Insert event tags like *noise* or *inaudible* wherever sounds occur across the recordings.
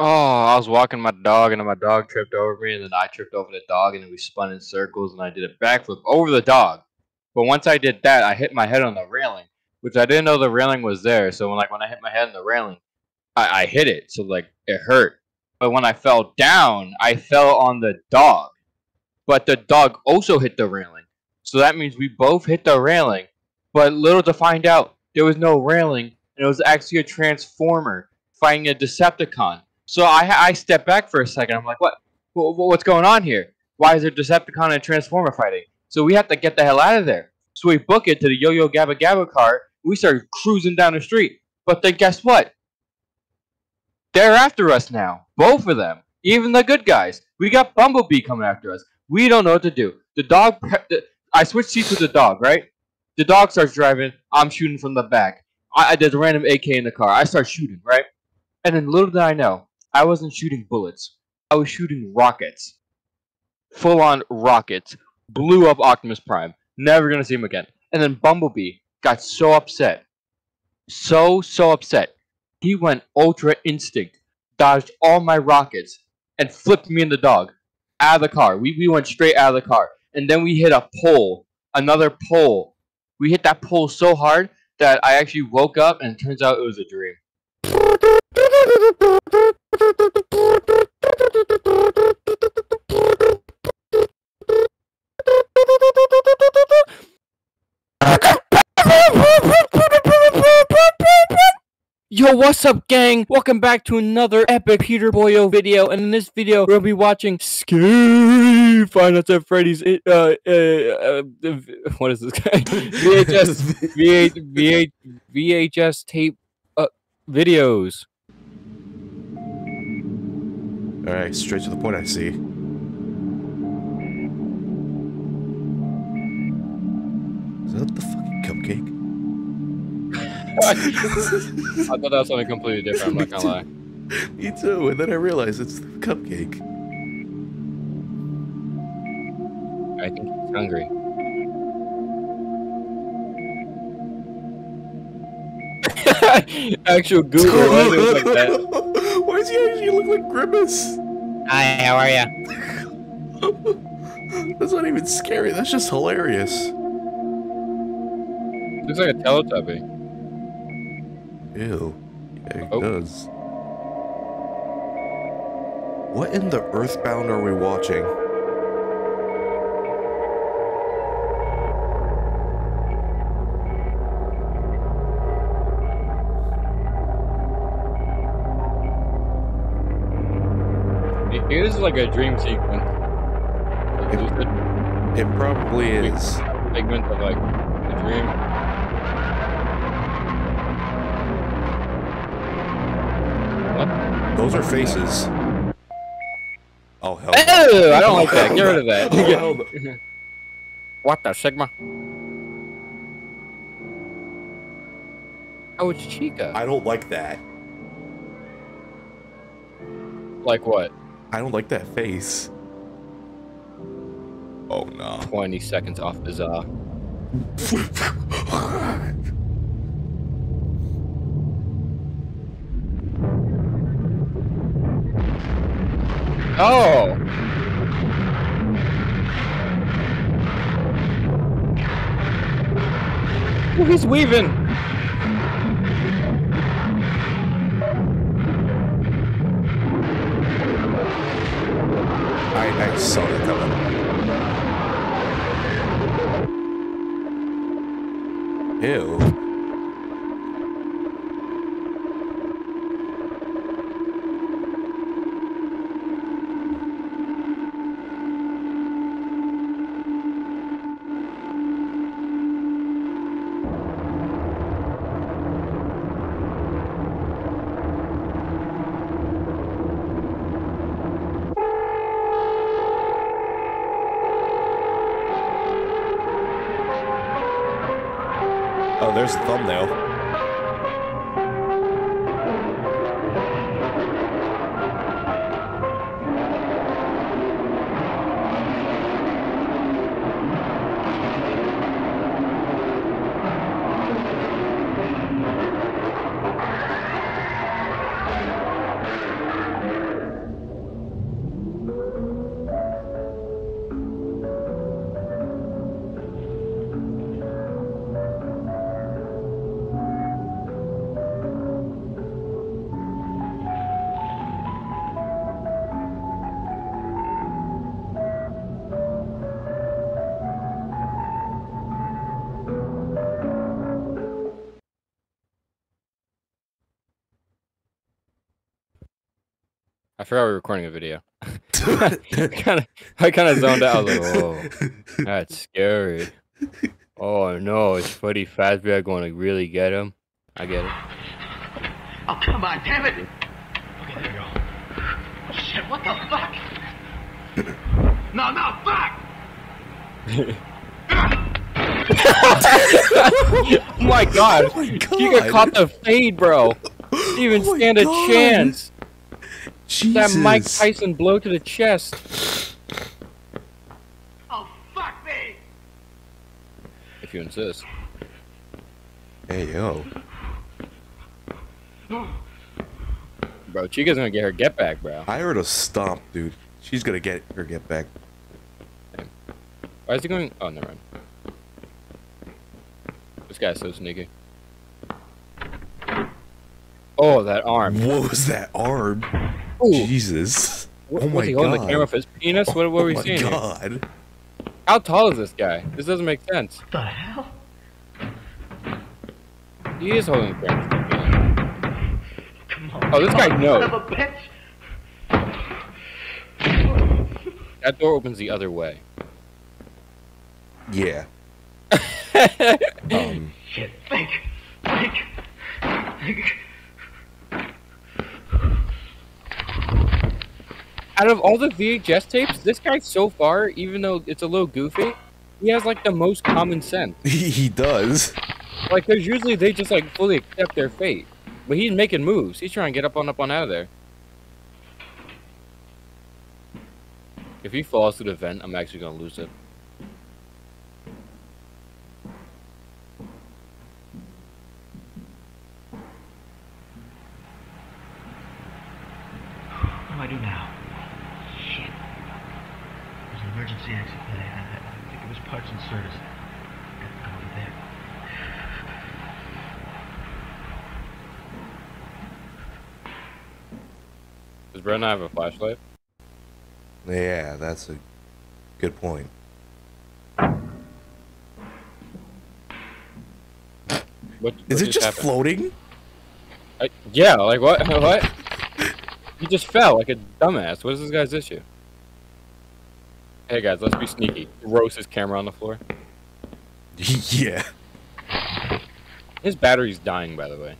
Oh, I was walking my dog, and then my dog tripped over me, and then I tripped over the dog, and then we spun in circles, and I did a backflip over the dog. But once I did that, I hit my head on the railing, which I didn't know the railing was there. So when like when I hit my head on the railing, I, I hit it, so like it hurt. But when I fell down, I fell on the dog. But the dog also hit the railing. So that means we both hit the railing. But little to find out, there was no railing, and it was actually a transformer fighting a Decepticon. So I I stepped back for a second. I'm like, what? What's going on here? Why is there Decepticon and Transformer fighting? So we have to get the hell out of there. So we book it to the Yo Yo Gabba Gabba car. We start cruising down the street. But then guess what? They're after us now. Both of them. Even the good guys. We got Bumblebee coming after us. We don't know what to do. The dog. I switched seats with the dog, right? The dog starts driving. I'm shooting from the back. I, I did a random AK in the car. I start shooting, right? And then little did I know, I wasn't shooting bullets. I was shooting rockets. Full on rockets. Blew up Optimus Prime. Never gonna see him again. And then Bumblebee got so upset. So, so upset. He went Ultra Instinct, dodged all my rockets, and flipped me and the dog out of the car. We, we went straight out of the car. And then we hit a pole, another pole. We hit that pole so hard that I actually woke up and turns out it was a dream. Yo, what's up, gang? Welcome back to another epic Peterboio video, and in this video, we'll be watching Scary Five Nights at Freddy's. Uh, uh, uh, what is this guy? *laughs* VHS, VH, VH, VHS tape uh, videos. All right, straight to the point. I see. Is that the fucking cupcake? *laughs* I thought that was something completely different. I'm not gonna lie. *laughs* Me too. And then I realized it's the cupcake. I think he's hungry. *laughs* Actual Google. Like that? Why does he actually look like Grimace? Hi, how are ya? *laughs* That's not even scary. That's just hilarious. Looks like a Teletubby. Ew. Yeah, it Oh. does. What in the Earthbound are we watching? Like a dream sequence. It- lucid It probably is. A segment of like a dream. What? Those are faces. Oh hell. Ew, I don't like that. Get rid of that. Oh. *laughs* What the Sigma? Oh, it's Chica. I don't like that. Like what? I don't like that face. Oh no. 20 seconds off the za. Uh, oh! Oh, he's weaving! Saw that coming. Ew. Oh, there's the thumbnail. I forgot we were recording a video. *laughs* *laughs* kind of, I kind of zoned out. I was like, *laughs* "Whoa, that's scary." Oh no, is Freddy Fazbear going to really get him? I get it. Oh, come on, damn it! Okay, there you go. Shit, what the fuck? no, no, fuck! oh my god! my You got caught the fade, bro. *gasps* Didn't even Oh my stand a chance. Jesus. That Mike Tyson blow to the chest. Oh, fuck me! If you insist. Hey yo. Bro, Chica's gonna get her get back, bro. I heard a stomp, dude. She's gonna get her get back. Why is he going? Oh, never mind. This guy's so sneaky. Oh, that arm. What was that arm? Ooh, Jesus. what, oh was my he holding the God. camera for his penis? What, what oh are we my seeing here? god. How tall is this guy? This doesn't make sense. What the hell? He is holding the camera. for his penis. Come on. Oh, this guy son knows. of a bitch! That door opens the other way. Yeah. *laughs* Um. Shit, think! Think! Think! Out of all the VHS tapes, this guy so far, even though it's a little goofy, he has like the most common sense. *laughs* He, he does. Like, there's usually they just like fully accept their fate, but he's making moves. He's trying to get up on up on out of there. If he falls through the vent, I'm actually gonna lose it. What do I do now? Shit. There's an emergency exit there. I, I, I think it was parts and service. Got to go over there. Does Brenna have a flashlight? Yeah, that's a good point. What, Is what it just floating? I, yeah, like what? *laughs* what? He just fell like a dumbass. What is this guy's issue? Hey guys, let's be sneaky. Roast his camera on the floor. *laughs* yeah. His battery's dying, by the way.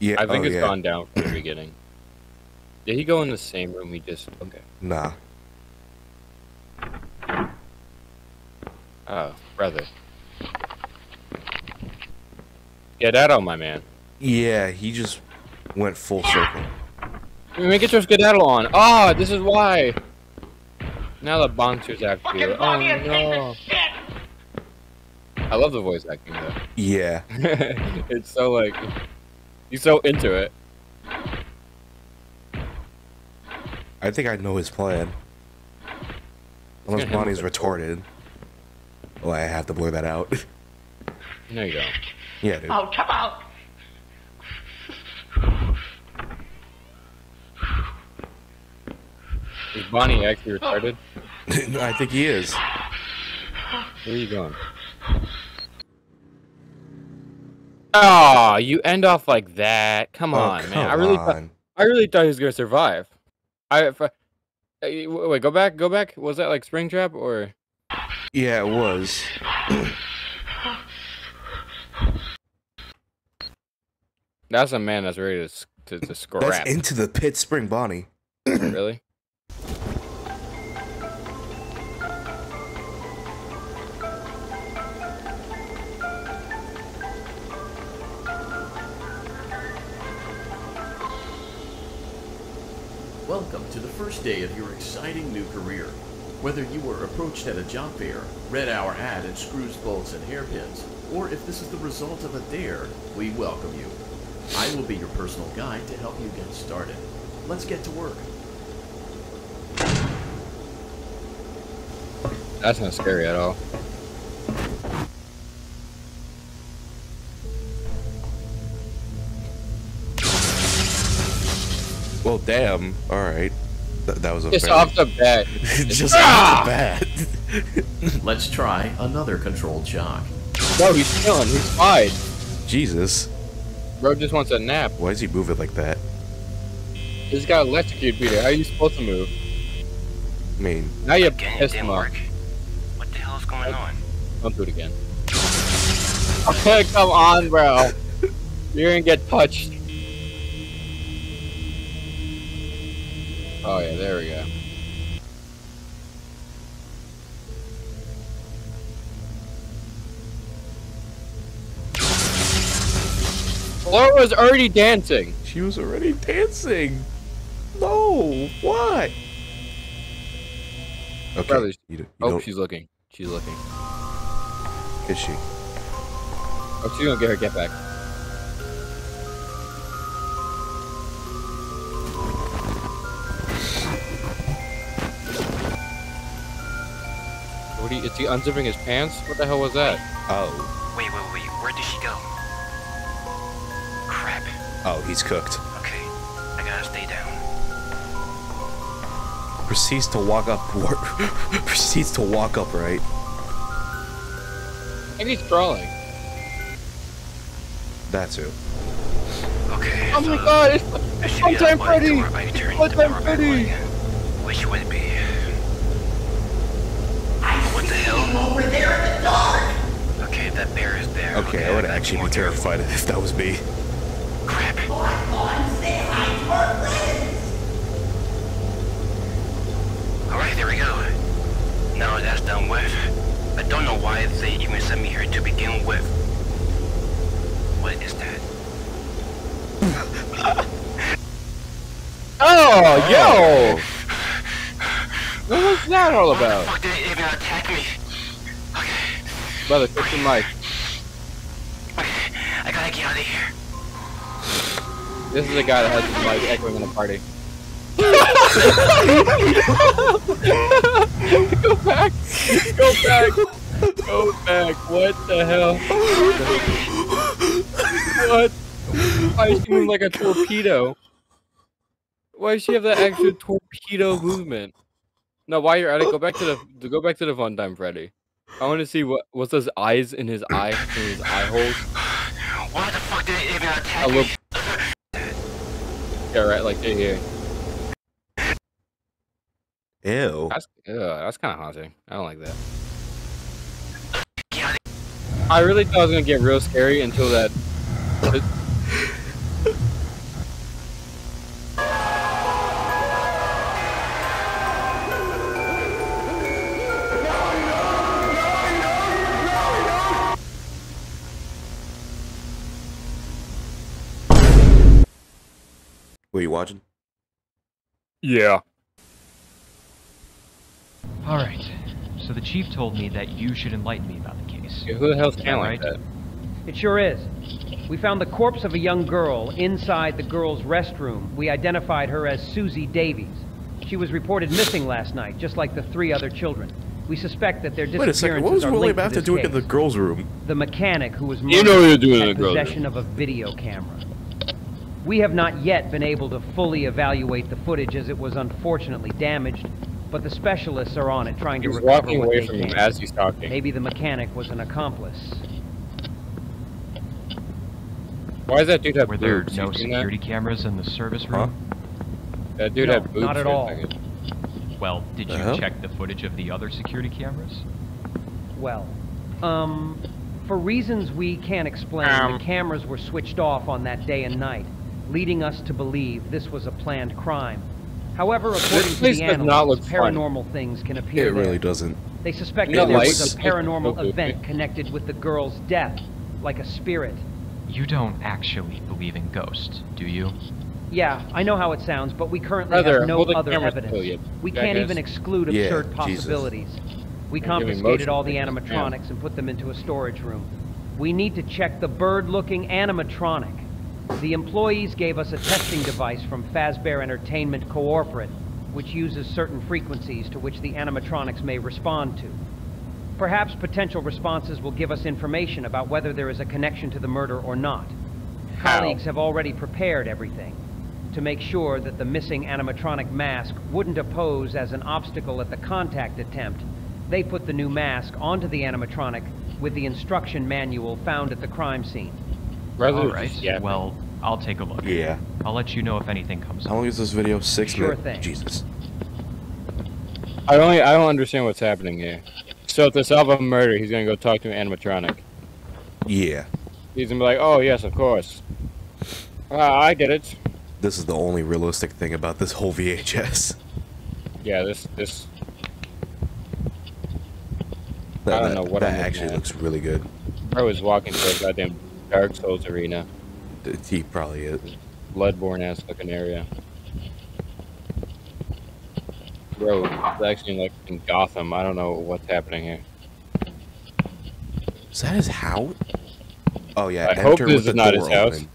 Yeah. I think oh, it's yeah. gone down from the beginning. Did he go in the same room? He just okay. Nah. Oh, brother. Get out on my man. Yeah, he just went full circle. Let me get your skedaddle on. Ah, this is why. Now the bouncer's after Fucking you. Oh Bonnie and take no. I love the voice acting though. Yeah. *laughs* it's so like he's so into it. I think I know his plan. Unless gonna hit him Bonnie's with retarded. Well, I have to blur that out. *laughs* No, you don't. yeah, dude. Oh, come out! Is Bonnie actually oh. retarded? *laughs* I think he is. Where are you going? Oh, you end off like that. Come oh, on, oh, man. I come really, thought, on. I really thought he was gonna survive. I, if I- uh, wait, go back, go back. Was that like Springtrap or? Yeah, it was. *clears throat* That's a man that's ready to to, to scrap. That's into the pit spring Bonnie. *clears throat* really? First day of your exciting new career. Whether you were approached at a job fair, read our ad at Screws, Bolts, and Hairpins, or if this is the result of a dare, we welcome you. I will be your personal guide to help you get started. Let's get to work. That's not scary at all. Well, damn. All right. Th- that was a Just fairly- off the bat. *laughs* just ah! off the bat. *laughs* Let's try another controlled shock. No, he's chilling. He's fine. Jesus. Bro just wants a nap. Why is he moving like that? This got electrocuted, Peter. How are you supposed to move? I mean, Now you Again, it pissed didn't him off. What the hell is going on? Don't do it again. Okay, *laughs* come on, bro. You're gonna get touched. Oh yeah, there we go. Ballora was already dancing. she was already dancing. No, why? Okay. Brothers. You, you Oh, don't. she's looking. She's looking. Is she? Oh, she's gonna get her get back. What are you, is he unzipping his pants? What the hell was that? Oh. Wait, wait, wait. Where did she go? Crap. Oh, he's cooked. Okay. I gotta stay down. Proceeds to walk up. *laughs* proceeds to walk upright. I think he's crawling. That too. Okay. Oh my so god, it's I should One be time at one Freddy! door by turning One the time power back Freddy! on. Which would it be? Okay, I would gotta actually more be careful. terrified if that was me. Crap. Go on, say hi to our friends. Alright, there we go. Now that's done with. I don't know why they even sent me here to begin with. What is that? *laughs* Oh, oh, yo! What was that all about? Fuck, did it This is a guy that has his mic echoing in a party. *laughs* Go back! Go back! Go back! What the hell? What? Why is she moving like a torpedo? Why does she have that extra torpedo movement? No, while you're at it, go back to the to go back to the fun time, Freddy. I want to see what what's those eyes in his eye in his eye holes. Why the fuck did it even attack I me? look. Yeah, right, like right here. Ew. That's yeah, that's kind of haunting. I don't like that. Get out of I really thought it was gonna get real scary until that. *laughs* watching? Yeah. All right. So the chief told me that you should enlighten me about the case. yeah who the hell's Is can like right? that? It sure is. We found the corpse of a young girl inside the girls' restroom. We identified her as Susie Davies. She was reported missing last night, just like the three other children. We suspect that their Wait a disappearances second. What was are William linked to do in the girls' room? The mechanic who was You murdered know you're doing in the girls' room. possession of a video camera. We have not yet been able to fully evaluate the footage as it was unfortunately damaged, but the specialists are on it trying to He's recover walking what away they from him can. as he's talking. Maybe the mechanic was an accomplice. Why does that dude have Were there boobs? no You seen that? security cameras in the service Huh? room? That dude No, had boobs. not at for a all. second. Well, did The you hell? check the footage of the other security cameras? Well, um, for reasons we can't explain, Um. the cameras were switched off on that day and night, leading us to believe this was a planned crime. However, according to place the does not analysts, look fun. paranormal things can appear It really there. doesn't. They suspect You there like- was a paranormal okay. event connected with the girl's death, like a spirit. You don't actually believe in ghosts, do you? Yeah, I know how it sounds, but we currently Brother, have no other camera evidence. still, you we can't jackass. even exclude Yeah, absurd Jesus. possibilities. We You're confiscated all the sickness, man. animatronics and put them into a storage room. We need to check the bird-looking animatronic. The employees gave us a testing device from Fazbear Entertainment Corporate, which uses certain frequencies to which the animatronics may respond to. Perhaps potential responses will give us information about whether there is a connection to the murder or not. How? Colleagues have already prepared everything to make sure that the missing animatronic mask wouldn't oppose as an obstacle at the contact attempt. They put the new mask onto the animatronic with the instruction manual found at the crime scene. Rather All than right. just. Well, I'll take a look. Yeah. I'll let you know if anything comes How long is this video? Six Sure minutes. thing. Jesus. I don't. I don't understand what's happening here. So if to solve a murder, he's gonna go talk to an animatronic. Yeah. He's gonna be like, "Oh yes, of course. Ah, I get it. This is the only realistic thing about this whole VHS. Yeah, this this That, I don't that- know what that I'm looking actually at. looks really good. bro is walking to a goddamn Dark Souls arena, D- He probably is. Bloodborne ass looking area. Bro, it's actually like in Gotham. I don't know what's happening here. Is that his house? Oh yeah. I hope enter this is not his door house. open.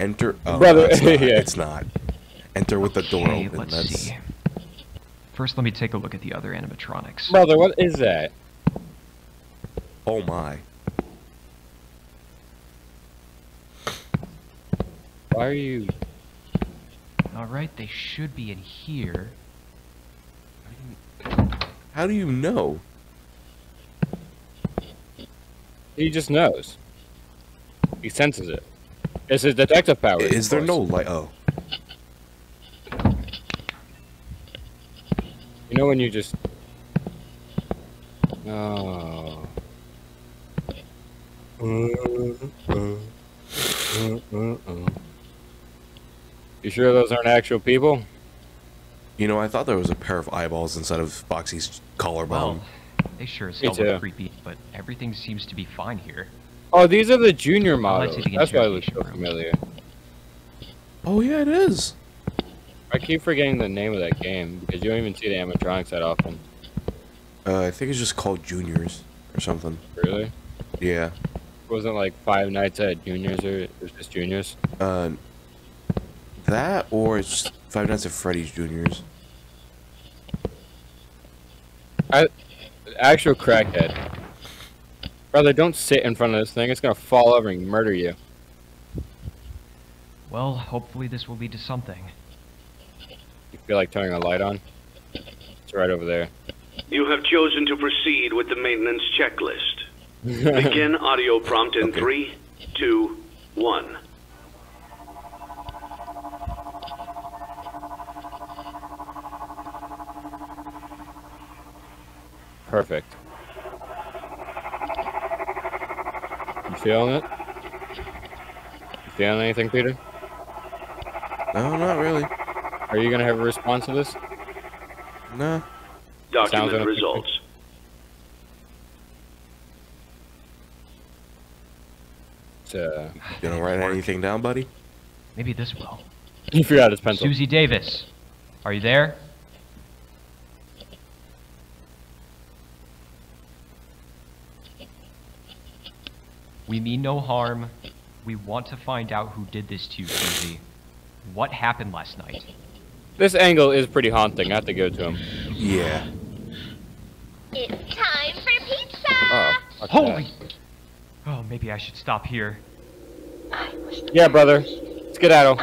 Enter. Oh, Brother, no, it's *laughs* not. yeah. It's not. Enter with the door Okay, open. let's That's see. First, let me take a look at the other animatronics. Brother, what is that? oh my. Why are you? All right, they should be in here. How do you know? He just knows. He senses it. It's his detective power. Is there course. no light? Oh. You know when you just. Oh. Mm-hmm. Mm-hmm. Mm-hmm. You sure those aren't actual people? You know, I thought there was a pair of eyeballs inside of Foxy's collarbone. Well, they sure as Me hell look creepy, but everything seems to be fine here. Oh, these are the junior models. That's why it looks so familiar. Oh yeah, it is. I keep forgetting the name of that game because you don't even see the animatronics that often. Uh, I think it's just called Juniors or something. Really? Yeah. It wasn't like Five Nights at Juniors or it was just Juniors. Uh, that or it's Five Nights at Freddy's Juniors. I, Actual crackhead. Brother, don't sit in front of this thing. It's gonna fall over and murder you. Well, hopefully this will lead to something. You feel like turning a light on? It's right over there. You have chosen to proceed with the maintenance checklist. *laughs* Begin audio prompt in Okay. three, two, one. Perfect. You feeling it? You feeling anything, Peter? No, not really. Are you gonna have a response to this? No. Sounds Document like results. It's, uh, You don't write anything down, buddy? Maybe this will. he forgot his pencil. Susie Davis, are you there? We mean no harm. We want to find out who did this to you, Susie. What happened last night? This angle is pretty haunting. I have to go to him. Yeah. It's time for pizza! Oh, fuck Holy! Oh, maybe I should stop here. that. Yeah, brother. Skedaddle.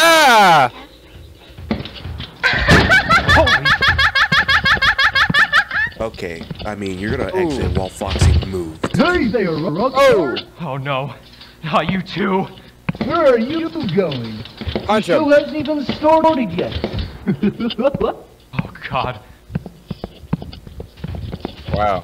Ah! Holy! Okay. I mean, you're gonna exit while Foxy moved. Hey there, Rock. Oh! Oh no! Not you too! Where are you going? Punch Who him. hasn't even started yet? *laughs* Oh god. Wow.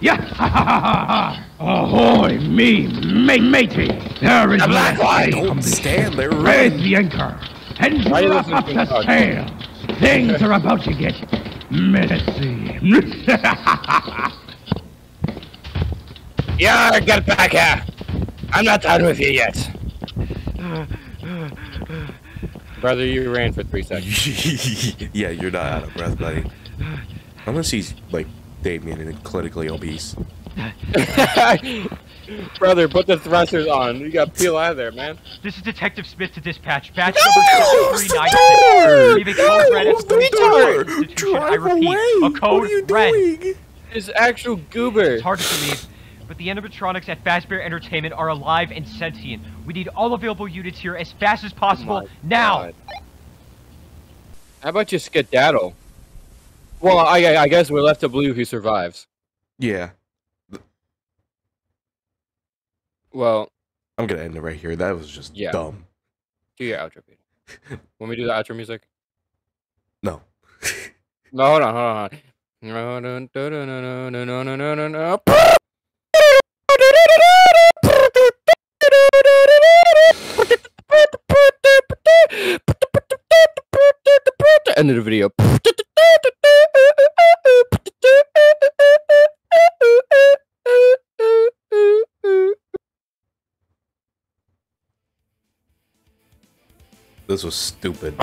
yeah! Ha ha ha ha! Ahoy, me, mate, matey! There is the black Don't stand there. Raise the anchor and Why drop up the sail. Things are about to get messy. *laughs* Yeah, get back here! I'm not done with you yet. Brother, you ran for three seconds. *laughs* yeah, you're not out of breath, buddy. Unless he's like Damien and clinically obese. *laughs* Brother, put the thrusters on. You got to peel out of there, man. This is Detective Smith to dispatch. Batch number 6396. Leaving code red at Close the Queens door! Park Institution. I Drive repeat, away! a code what are you red. doing? It's actual goober. It's hard to believe, but the animatronics at Fazbear Entertainment are alive and sentient. We need all available units here as fast as possible, oh My now! God. How about you skedaddle? Well, I, I I guess we're left to believe who survives. Yeah, Well, I'm gonna end it right here. That was just yeah. dumb. Do your outro, Peter. when we do the outro music. No. *laughs* no, hold on, hold on, hold on. End of the video. Was stupid.